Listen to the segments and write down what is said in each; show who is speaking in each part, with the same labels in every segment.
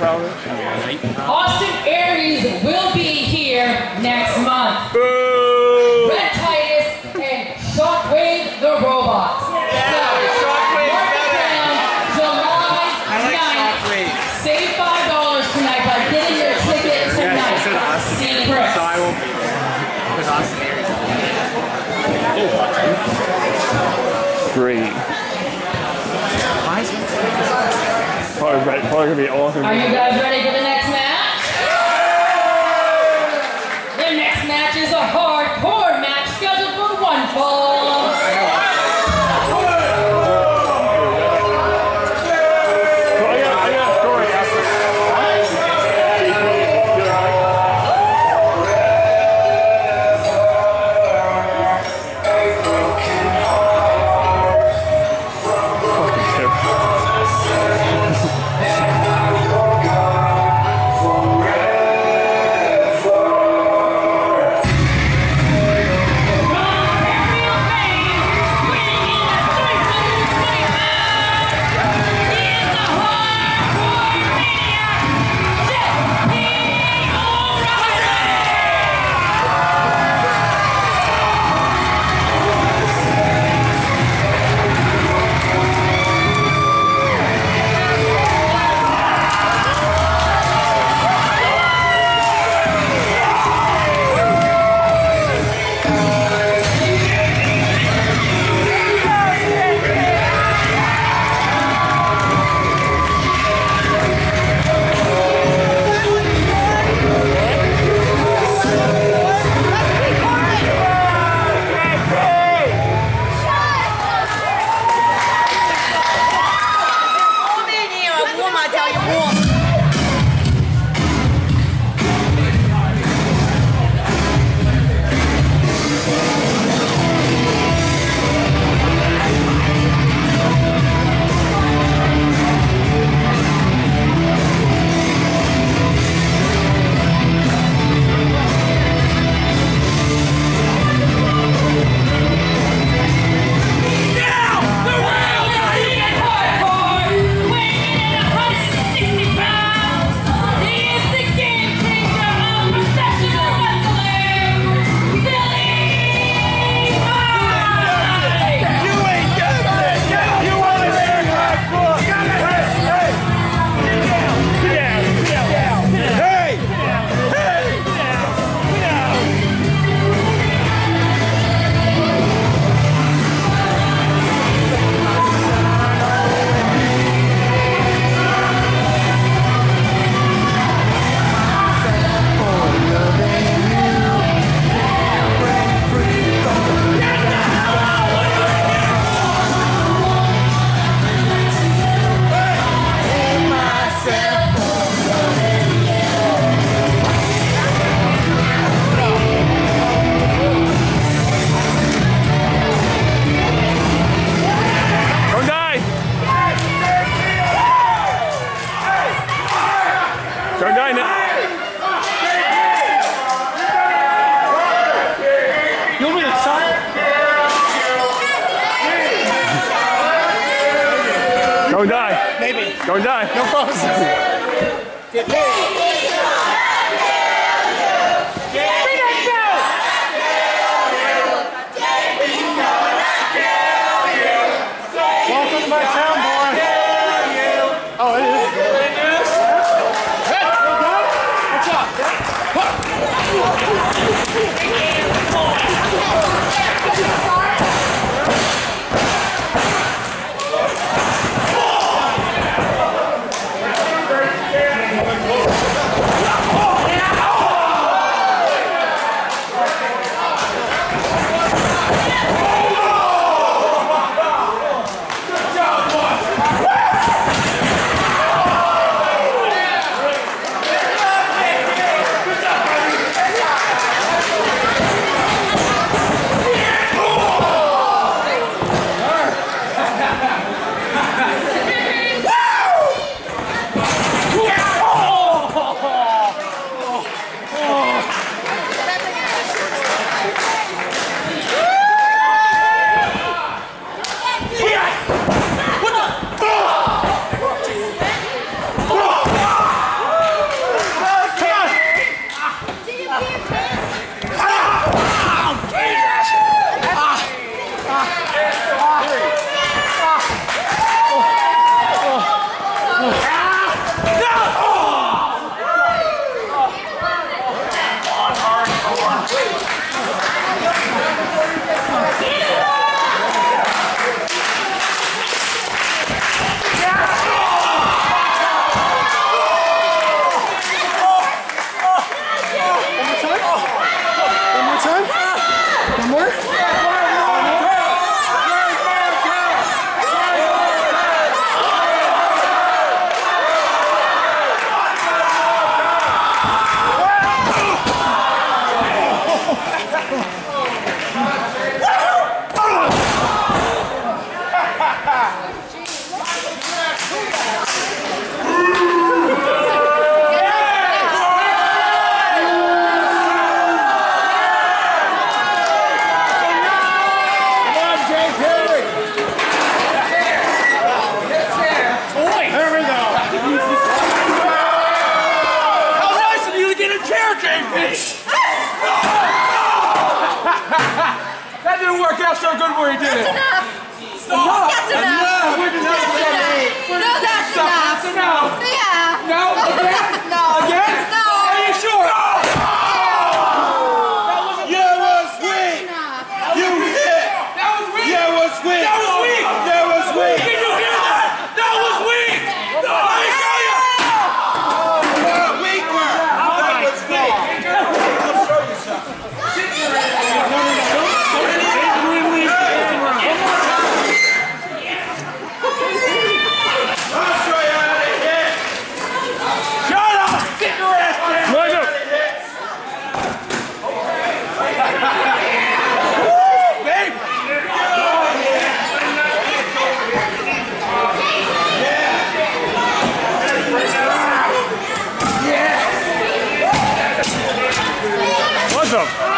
Speaker 1: Austin Aries will be
Speaker 2: are going to be awesome.
Speaker 1: Are you guys ready for the next
Speaker 2: Gargina.
Speaker 3: You want me to try
Speaker 2: Go and die.
Speaker 4: Maybe.
Speaker 2: Go and die.
Speaker 4: No promises.
Speaker 3: Out where you did it.
Speaker 5: enough.
Speaker 3: Stop.
Speaker 5: That's enough.
Speaker 3: We're just
Speaker 5: That's enough. No, that's enough.
Speaker 3: That's enough.
Speaker 5: Yeah.
Speaker 3: No, again?
Speaker 5: No.
Speaker 3: Again?
Speaker 5: No.
Speaker 3: Are you sure?
Speaker 6: You was weak.
Speaker 5: Enough.
Speaker 6: You hit.
Speaker 3: That was weak.
Speaker 6: You was weak.
Speaker 3: That was weak.
Speaker 6: That was weak.
Speaker 3: Did you hear that? That was weak. Let me show you.
Speaker 6: Well, weaker. That was weak. I'll show you something. I'll show you how to hit.
Speaker 3: Shut up. Sit your ass down.
Speaker 2: Look up.
Speaker 3: Baby.
Speaker 2: What's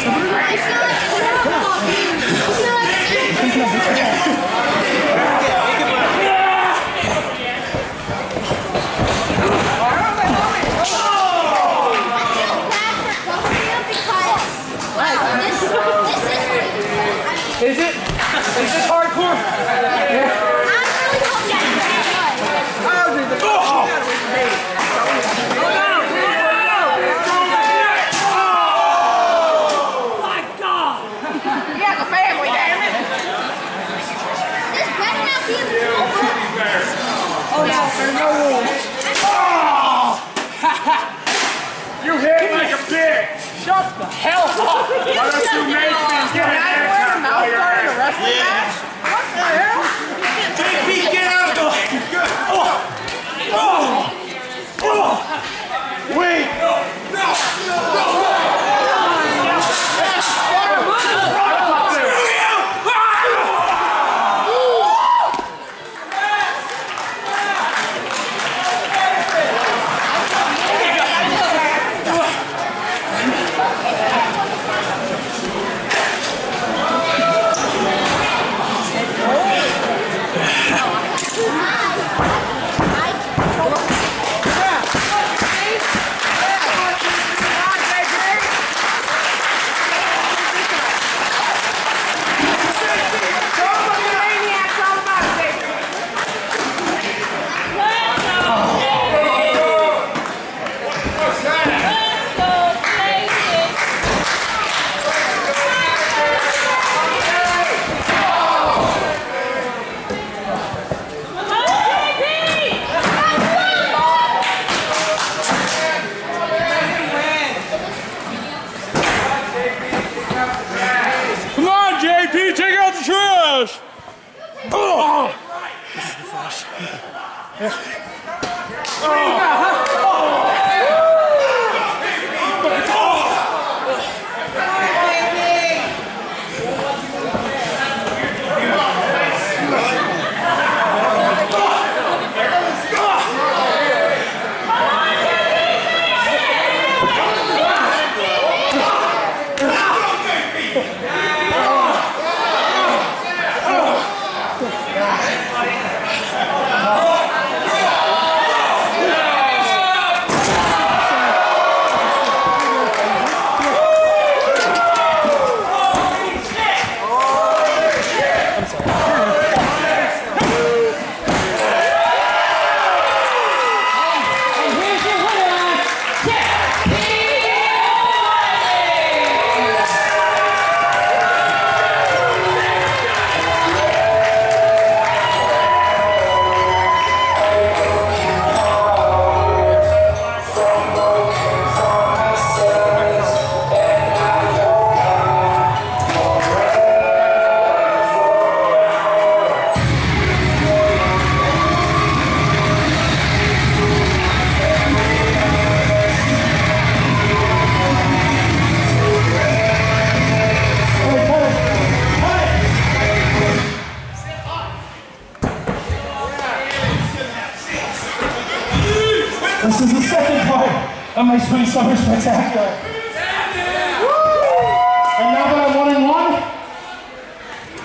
Speaker 3: Did you
Speaker 2: you make me get an answer while you're at it?
Speaker 7: Yeah.
Speaker 8: What the hell?
Speaker 7: JP, get out of the Good.
Speaker 3: Oh. Oh. Oh. Wait. Come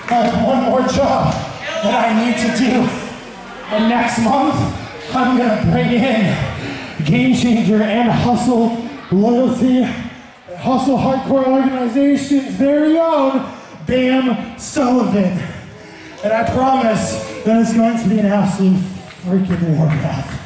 Speaker 3: I have one more job that I need to do. And next month, I'm gonna bring in Game Changer and Hustle Loyalty, Hustle Hardcore Organization's very own Bam Sullivan. And I promise that it's going to be an absolute freaking warpath.